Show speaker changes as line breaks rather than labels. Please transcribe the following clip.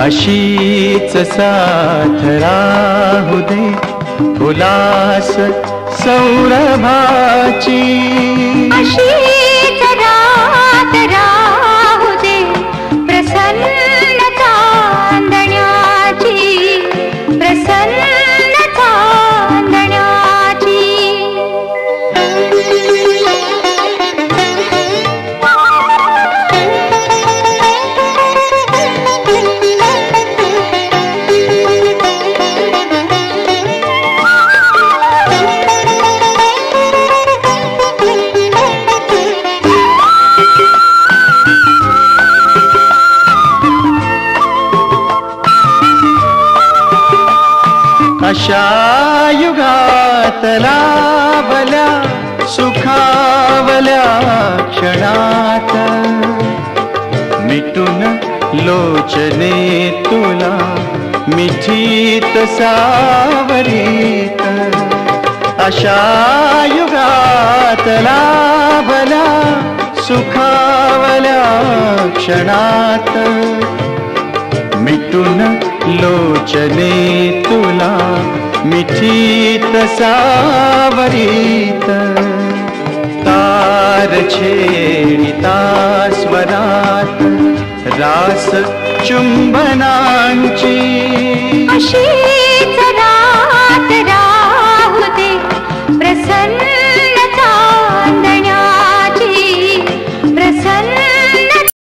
अशीच साथ राहू दे. उलास सौरभाची अशा युगात लाभल्या सुखावल्या क्षणात। मिटून लोचने तुला मिठीत सावरीत। अशा युगात लाभल्या सुखावल्या क्षणात। मिटून लोचने तुला मिठीत सावरीत तार छेडिता स्वरात रास चुंबनांची।
अशी